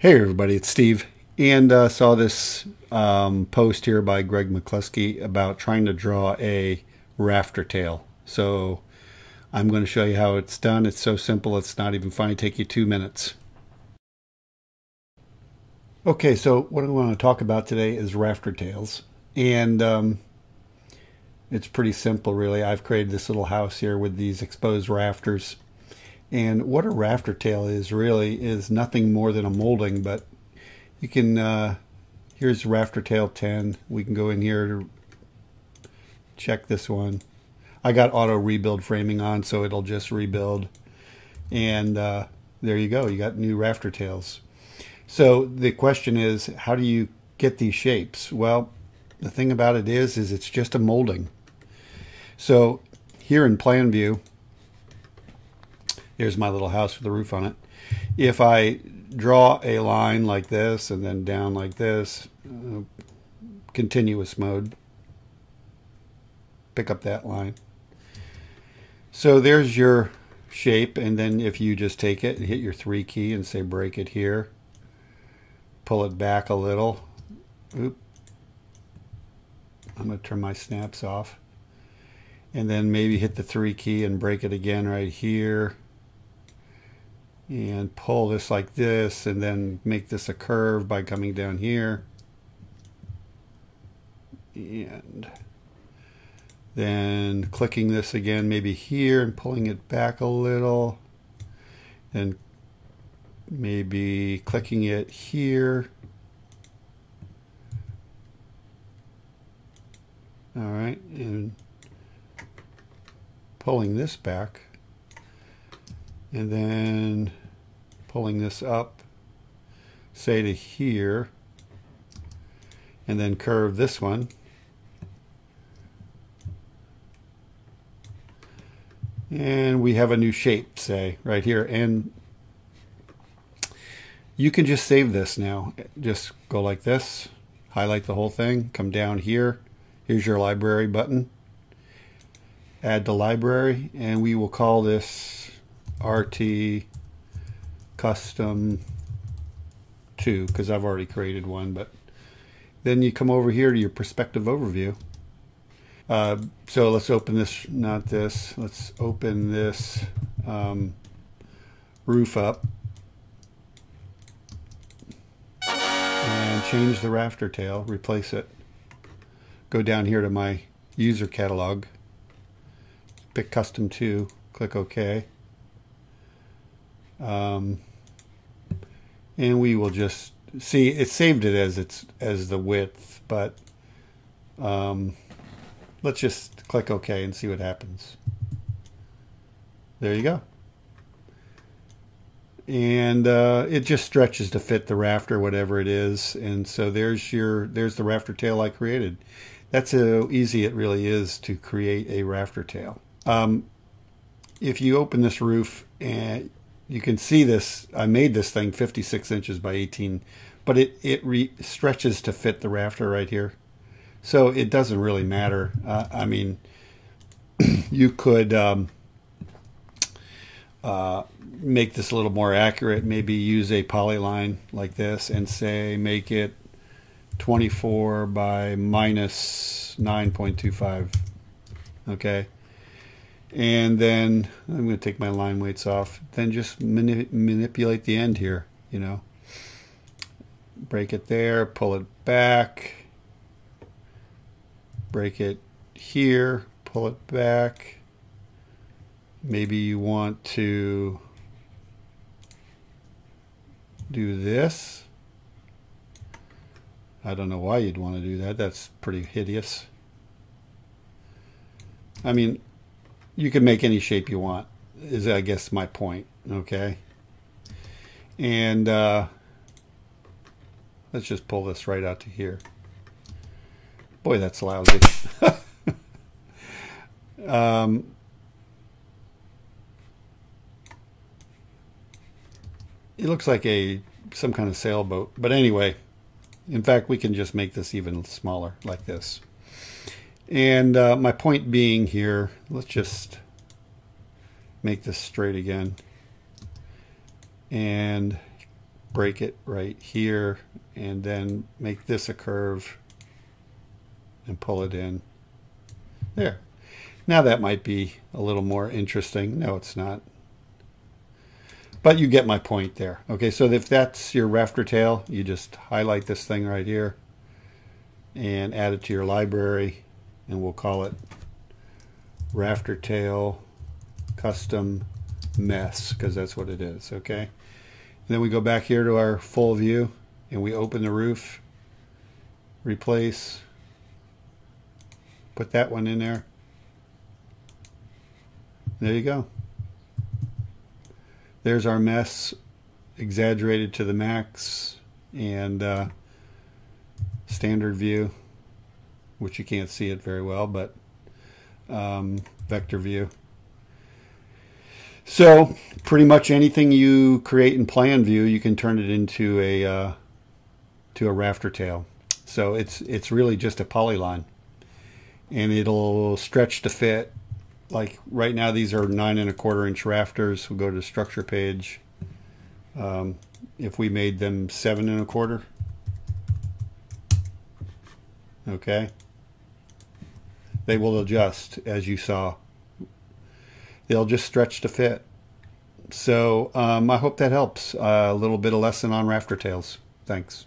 Hey everybody, it's Steve, and uh, saw this um, post here by Greg McCluskey about trying to draw a rafter tail. So I'm going to show you how it's done. It's so simple, it's not even funny. Take you two minutes. Okay, so what I want to talk about today is rafter tails, and um, it's pretty simple, really. I've created this little house here with these exposed rafters and what a rafter tail is really is nothing more than a molding, but you can, uh, here's rafter tail 10. We can go in here to check this one. I got auto rebuild framing on, so it'll just rebuild. And uh, there you go, you got new rafter tails. So the question is, how do you get these shapes? Well, the thing about it is, is it's just a molding. So here in plan view, Here's my little house with the roof on it. If I draw a line like this and then down like this, uh, continuous mode, pick up that line. So there's your shape and then if you just take it and hit your three key and say break it here, pull it back a little. Oop. I'm going to turn my snaps off. And then maybe hit the three key and break it again right here and pull this like this and then make this a curve by coming down here. And then clicking this again maybe here and pulling it back a little. And maybe clicking it here. All right and pulling this back and then pulling this up, say to here, and then curve this one. And we have a new shape, say, right here. And you can just save this now. Just go like this, highlight the whole thing, come down here. Here's your library button. Add to library, and we will call this RT custom 2 because I've already created one but then you come over here to your perspective overview. Uh, so let's open this not this let's open this um, roof up. And change the rafter tail replace it. Go down here to my user catalog. Pick custom 2 click OK um, and we will just see it saved it as it's as the width but um, let's just click OK and see what happens. There you go. And uh, it just stretches to fit the rafter whatever it is and so there's your there's the rafter tail I created. That's how easy it really is to create a rafter tail. Um, if you open this roof and you can see this. I made this thing 56 inches by 18, but it, it re stretches to fit the rafter right here. So it doesn't really matter. Uh, I mean, you could um, uh, make this a little more accurate. Maybe use a polyline like this and say make it 24 by minus 9.25. Okay and then I'm going to take my line weights off. Then just mani manipulate the end here you know. Break it there pull it back. Break it here pull it back. Maybe you want to do this. I don't know why you'd want to do that. That's pretty hideous. I mean you can make any shape you want is I guess my point okay? And uh, let's just pull this right out to here. Boy that's lousy. Um, it looks like a some kind of sailboat but anyway in fact we can just make this even smaller like this and uh, my point being here, let's just make this straight again. And break it right here and then make this a curve and pull it in. There. Now that might be a little more interesting. No, it's not. But you get my point there. Okay, so if that's your rafter tail, you just highlight this thing right here and add it to your library and we'll call it rafter tail custom mess because that's what it is, okay? And then we go back here to our full view and we open the roof, replace, put that one in there. There you go. There's our mess exaggerated to the max and uh, standard view, which you can't see it very well, but um, vector view. So pretty much anything you create in plan view, you can turn it into a uh, to a rafter tail. So it's it's really just a polyline, and it'll stretch to fit. Like right now, these are nine and a quarter inch rafters. We'll go to the structure page. Um, if we made them seven and a quarter, okay, they will adjust as you saw. They'll just stretch to fit. So um, I hope that helps. Uh, a little bit of lesson on rafter tails. Thanks.